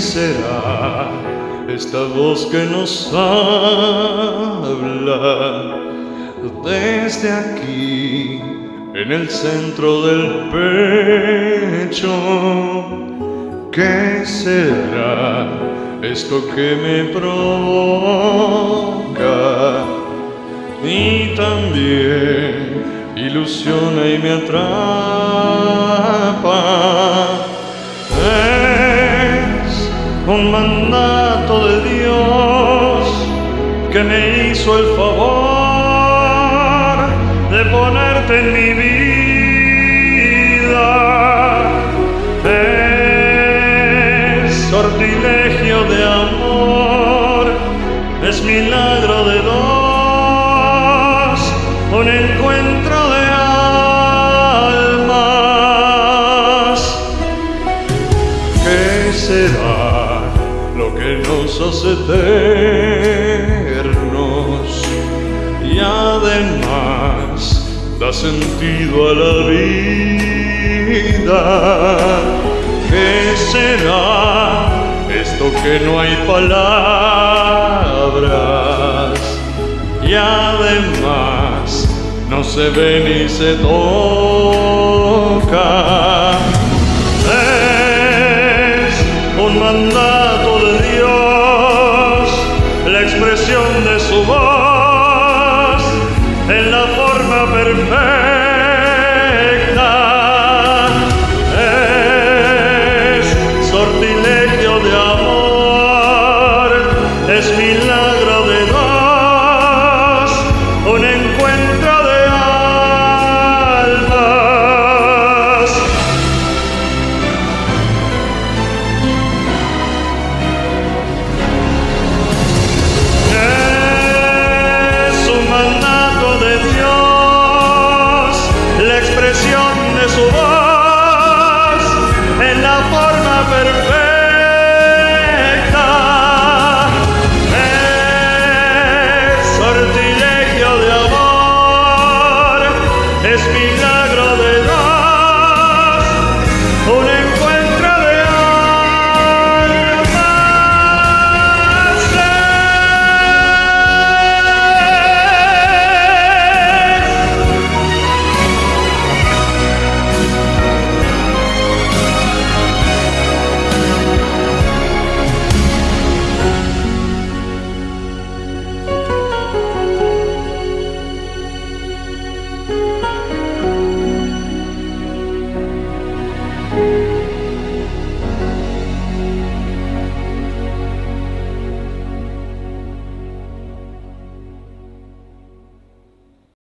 ¿Qué será esta voz que nos habla desde aquí en el centro del pecho? ¿Qué será esto que me provoca y también ilusiona y me atrapa? Un mandato de Dios que me hizo el favor de ponerte en mi vida. Es sortilegio de amor, es milagro de dos, nos hace eternos y además da sentido a la vida. ¿Qué será esto que no hay palabras y además no se ve ni se toca? De su voz en la forma perfecta. expresión de su voz en la forma perfecta. Es sortilegio de amor es mi